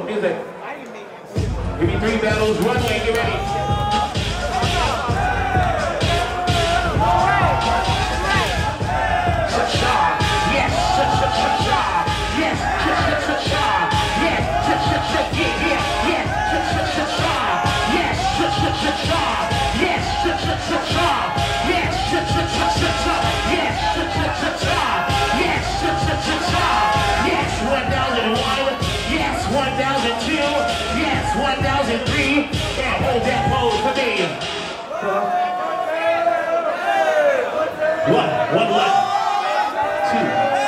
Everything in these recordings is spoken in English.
music. Give me three battles, runway, get ready. 1003, and hold that pose for me. One, one left. Two,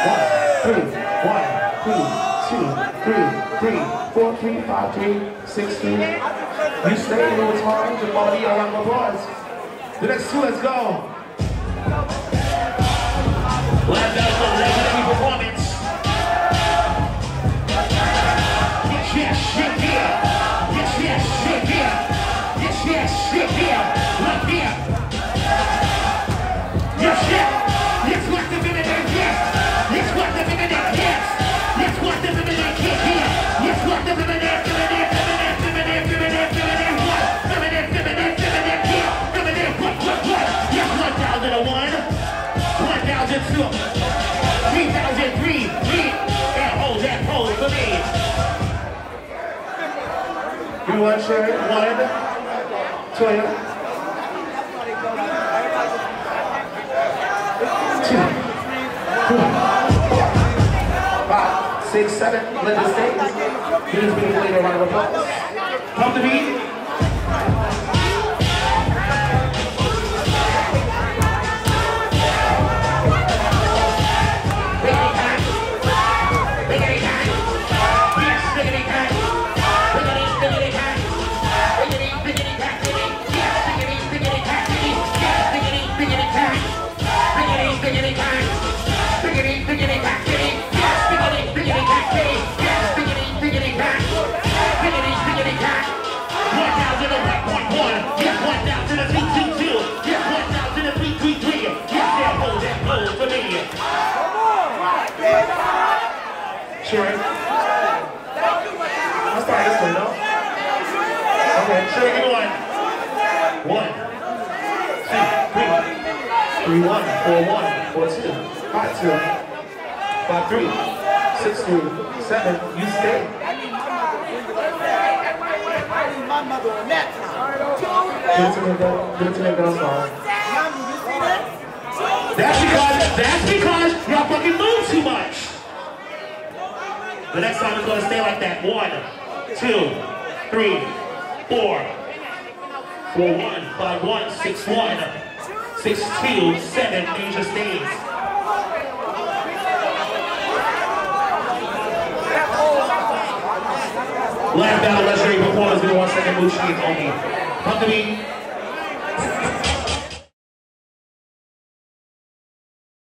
one, three, one, two, two, three, three, four, three, five, three, six, three. You stay a little time, body, a round of applause. The next two, let's go. Last out Yes, yes, yeah. Right here. Yes, yes. Yes, what the minute yes. Yes, the yes. Yes, the. Yes, the minute minute minute minute minute here. Minute what what what? Yes, 1001. 1002. 3003. Three. And hold that pose me. Applause. Come me. Sure. I'll start this one, no? Okay, sure, give me one. One, two, three. Three, one, four, one, four, two, five, two, five, three, six, three, seven. You stay. That's because, that's because y'all fucking move too much. The next time is gonna stay like that. One, two, three, four. Four, one, five, one, six, one, six, two, seven, Asia stays. Last battle, legendary performance, one second, move sheet only. Come.